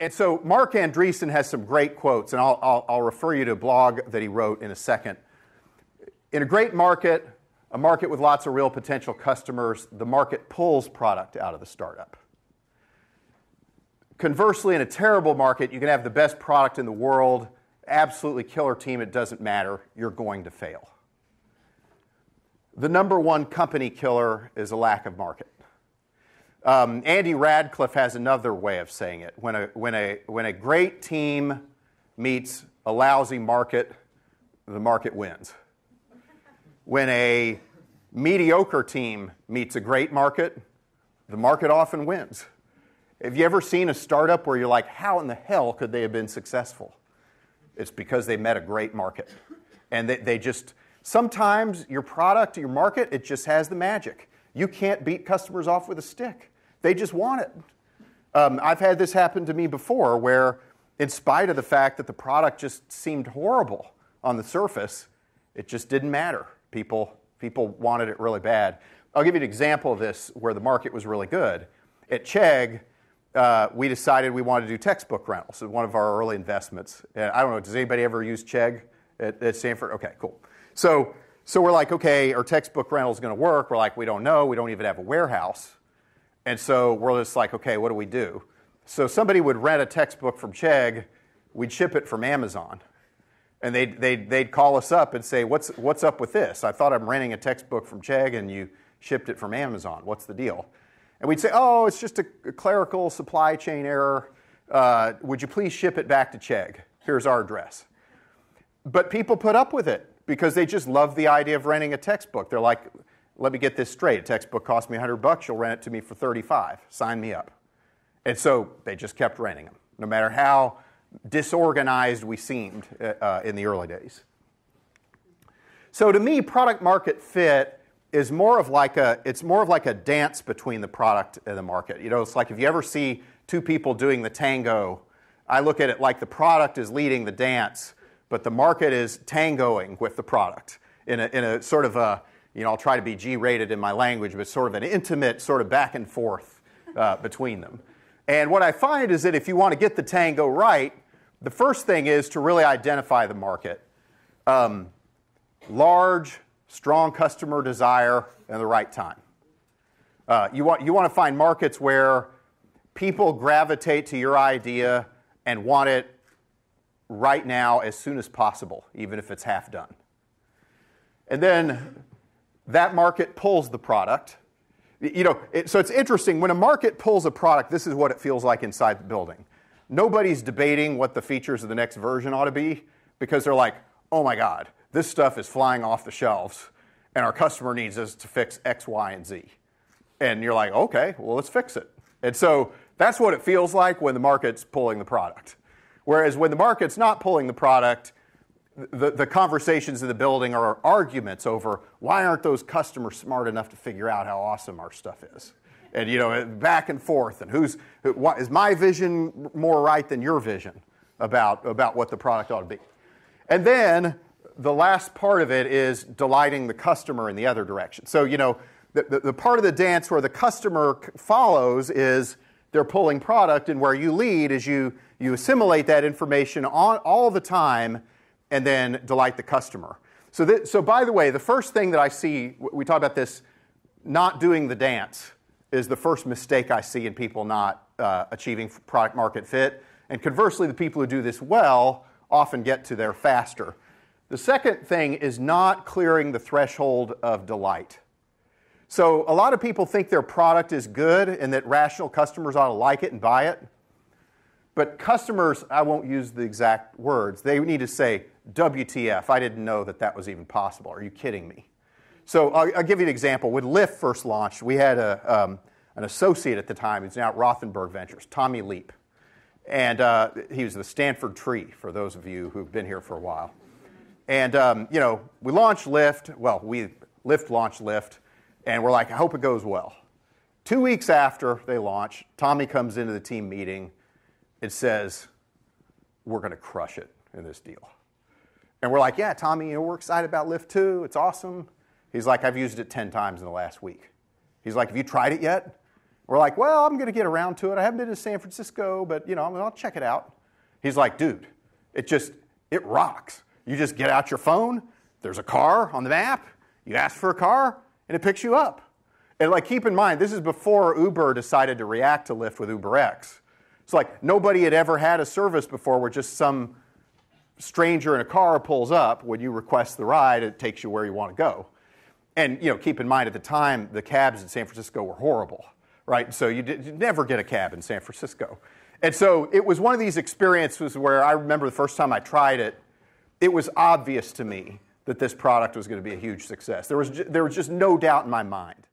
And so Marc Andreessen has some great quotes, and I'll, I'll, I'll refer you to a blog that he wrote in a second. In a great market, a market with lots of real potential customers, the market pulls product out of the startup. Conversely, in a terrible market, you can have the best product in the world, absolutely killer team, it doesn't matter, you're going to fail. The number one company killer is a lack of market. Um, Andy Rachleff has another way of saying it. When a, when, a, when a great team meets a lousy market, the market wins. When a mediocre team meets a great market, the market often wins. Have you ever seen a startup where you're like, how in the hell could they have been successful? It's because they met a great market. And they, they just, sometimes your product, your market, it just has the magic. You can't beat customers off with a stick. They just want it. Um, I've had this happen to me before where, in spite of the fact that the product just seemed horrible on the surface, it just didn't matter. People, people wanted it really bad. I'll give you an example of this where the market was really good. At Chegg, uh, we decided we wanted to do textbook rentals. One of our early investments. And I don't know, does anybody ever use Chegg at, at Stanford? Okay, cool. So, so we're like, okay, our textbook rental is going to work. We're like, we don't know. We don't even have a warehouse. And so we're just like, okay, what do we do? So somebody would rent a textbook from Chegg, we'd ship it from Amazon. And they'd, they'd, they'd call us up and say, what's, what's up with this? I thought I'm renting a textbook from Chegg and you shipped it from Amazon. What's the deal? And we'd say, oh, it's just a, clerical supply chain error. Uh, would you please ship it back to Chegg? Here's our address. But people put up with it because they just love the idea of renting a textbook. They're like, let me get this straight. A textbook cost me 100 bucks. You'll rent it to me for 35. Sign me up. And so they just kept renting them, no matter how disorganized we seemed uh, uh, in the early days. So to me, product market fit is more of like a it's more of like a dance between the product and the market. You know, it's like if you ever see two people doing the tango, I look at it like the product is leading the dance, but the market is tangoing with the product in a, in a sort of a you know, I'll try to be G rated in my language, but sort of an intimate sort of back and forth uh, between them. And what I find is that if you want to get the tango right, the first thing is to really identify the market. Um, large, strong customer desire, and the right time. Uh, you, want, you want to find markets where people gravitate to your idea and want it right now as soon as possible, even if it's half done. And then that market pulls the product. You know, it, so it's interesting. When a market pulls a product, this is what it feels like inside the building. Nobody's debating what the features of the next version ought to be because they're like, oh my God, this stuff is flying off the shelves and our customer needs us to fix X, Y, and Z. And you're like, okay, well, let's fix it. And so that's what it feels like when the market's pulling the product. Whereas when the market's not pulling the product, the, the conversations in the building are arguments over why aren't those customers smart enough to figure out how awesome our stuff is? And you know back and forth and who's what, is my vision more right than your vision about, about what the product ought to be? And then the last part of it is delighting the customer in the other direction. So you know the, the, the part of the dance where the customer follows is they're pulling product and where you lead is you you assimilate that information on, all the time and then delight the customer. So, so by the way, the first thing that I see, we talk about this, not doing the dance is the first mistake I see in people not uh, achieving product market fit. And conversely, the people who do this well often get to there faster. The second thing is not clearing the threshold of delight. So, a lot of people think their product is good and that rational customers ought to like it and buy it. But customers, I won't use the exact words, they need to say, WTF, I didn't know that that was even possible. Are you kidding me? So I'll, I'll give you an example. When Lyft first launched, we had a, um, an associate at the time, he's now at Rothenberg Ventures, Tommy Leep. And uh, he was the Stanford tree, for those of you who've been here for a while. And, um, you know, we launched Lyft. Well, we, Lyft launched Lyft. And we're like, I hope it goes well. Two weeks after they launch, Tommy comes into the team meeting and says, We're going to crush it in this deal. And we're like, yeah, Tommy, you know, we're excited about Lyft too. It's awesome. He's like, I've used it 10 times in the last week. He's like, have you tried it yet? We're like, well, I'm going to get around to it. I haven't been to San Francisco, but you know, I'll check it out. He's like, dude, it just, it rocks. You just get out your phone, there's a car on the map, you ask for a car, and it picks you up. And like, keep in mind, this is before Uber decided to react to Lyft with UberX. It's like nobody had ever had a service before where just some stranger in a car pulls up when you request the ride, it takes you where you want to go. And you know, keep in mind at the time the cabs in San Francisco were horrible, right? So you would never get a cab in San Francisco. And so it was one of these experiences where I remember the first time I tried it, it was obvious to me that this product was going to be a huge success. There was, there was just no doubt in my mind.